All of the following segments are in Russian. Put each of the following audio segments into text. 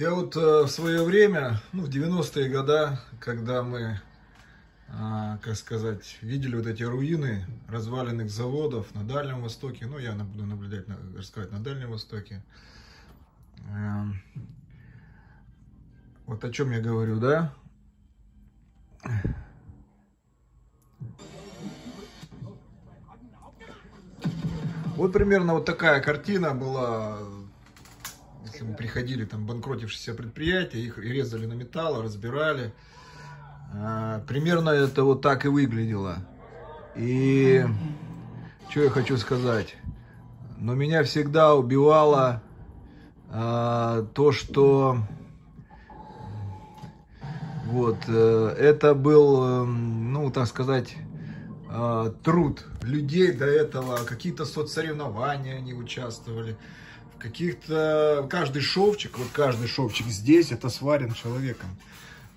Я вот э, в свое время, ну, в 90-е годы, когда мы, э, как сказать, видели вот эти руины разваленных заводов на Дальнем Востоке, ну, я буду наблюдать, на, рассказать, на Дальнем Востоке. Э, вот о чем я говорю, да? Вот примерно вот такая картина была мы приходили, там, банкротившиеся предприятия, их резали на металл, разбирали. А, примерно это вот так и выглядело. И что я хочу сказать? Но меня всегда убивало а, то, что вот э, это был, эм, ну так сказать, э, труд людей до этого, какие-то соцсоревнования они участвовали каких-то, каждый шовчик, вот каждый шовчик здесь, это сварен человеком.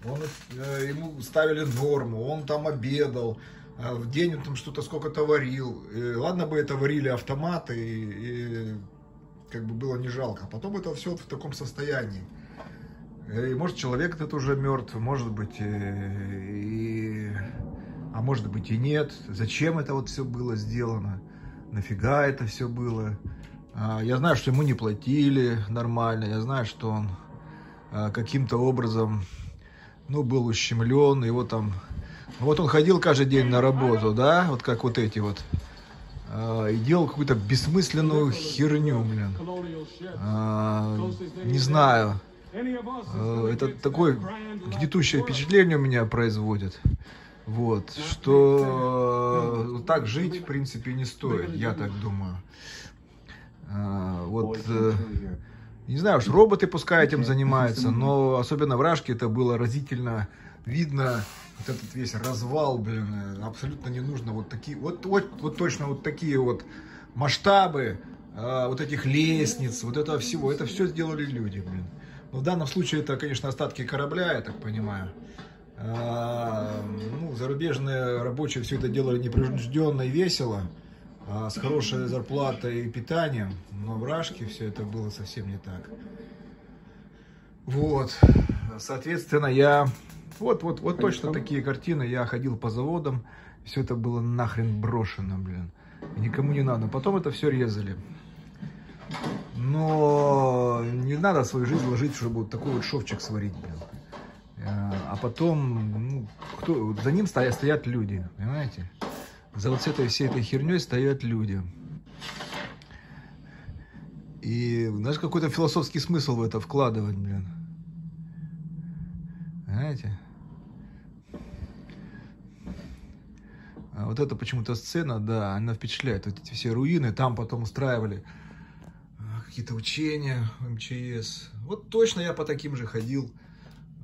Он, э, ему ставили норму, он там обедал, а в день он там что-то сколько-то варил. И, ладно бы это варили автоматы, и, и как бы было не жалко. Потом это все в таком состоянии. И может человек этот уже мертв, может быть, и, и, а может быть и нет. Зачем это вот все было сделано? Нафига это все было? А, я знаю, что ему не платили нормально, я знаю, что он а, каким-то образом, ну, был ущемлен, его там... Вот он ходил каждый день на работу, да, вот как вот эти вот, а, и делал какую-то бессмысленную херню, блин. Не знаю. Это такое гнетущее впечатление у меня производит. Вот, что так жить, в принципе, не стоит, я так думаю. А, вот, э, не знаю уж, роботы пускай этим занимаются, но особенно в Рашке это было разительно видно. Вот этот весь развал, блин, э, абсолютно не нужно. Вот такие, вот, вот, вот точно вот такие вот масштабы, а, вот этих лестниц, вот этого всего, это все сделали люди, блин. Но в данном случае это, конечно, остатки корабля, я так понимаю. А, ну, зарубежные рабочие все это делали непринужденно и весело. А, с хорошей зарплатой и питанием, но в Рашке все это было совсем не так. Вот, соответственно, я, вот, вот, вот точно такие картины, я ходил по заводам, все это было нахрен брошено, блин, никому не надо, потом это все резали. Но не надо свою жизнь вложить, чтобы вот такой вот шовчик сварить, блин. А потом, ну, кто, за ним стоят, стоят люди, понимаете? За вот этой всей этой херней стоят люди. И, знаешь, какой-то философский смысл в это вкладывать, блин. Знаете? А вот это почему-то сцена, да, она впечатляет. Вот эти все руины, там потом устраивали а, какие-то учения МЧС. Вот точно я по таким же ходил.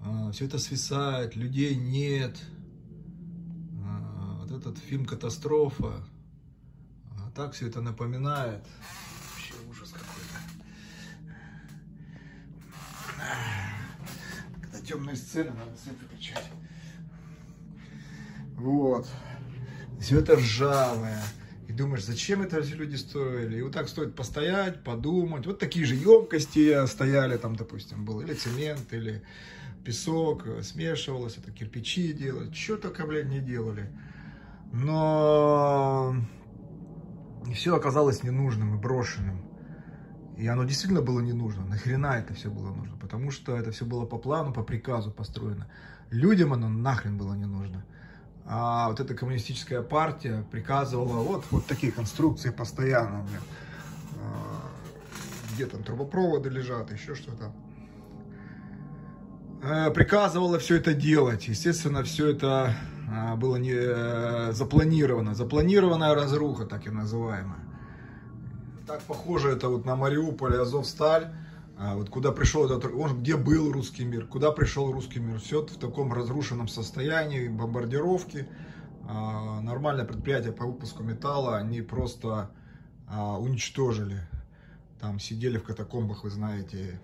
А, все это свисает, людей нет этот фильм «Катастрофа». А так все это напоминает. Вообще ужас какой-то. Когда темные сцены, надо свет выключать. Вот. Все это ржавое. И думаешь, зачем это эти люди стоили? И вот так стоит постоять, подумать. Вот такие же емкости стояли там, допустим, был или цемент, или песок, смешивалось, это кирпичи делать. Что только, блядь, не делали но все оказалось ненужным и брошенным. И оно действительно было не нужно. Нахрена это все было нужно? Потому что это все было по плану, по приказу построено. Людям оно нахрен было не нужно. А вот эта коммунистическая партия приказывала вот, вот такие конструкции постоянно. Блин. А, где там трубопроводы лежат, еще что-то. Э, приказывала все это делать. Естественно, все это было не э, запланировано. Запланированная разруха, так и называемая. Так похоже это вот на Мариуполь, Азовсталь. А, вот куда пришел этот, он, где был русский мир, куда пришел русский мир, все в таком разрушенном состоянии, бомбардировки, нормальное предприятие по выпуску металла, они просто уничтожили, там сидели в катакомбах, вы знаете,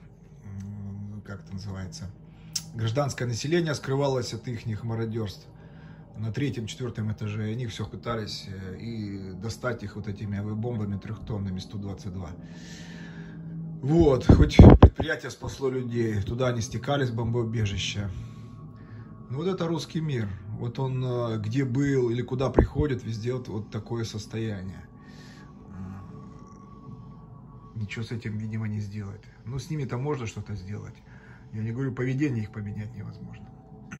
как это называется, гражданское население скрывалось от их мародерств на третьем-четвертом этаже, они все пытались э, и достать их вот этими авиабомбами трехтонными 122. Вот, хоть предприятие спасло людей, туда они стекались, бомбоубежища. Ну вот это русский мир. Вот он э, где был или куда приходит, везде вот, вот такое состояние. Ничего с этим, видимо, не сделать. Ну, с ними-то можно что-то сделать. Я не говорю, поведение их поменять невозможно.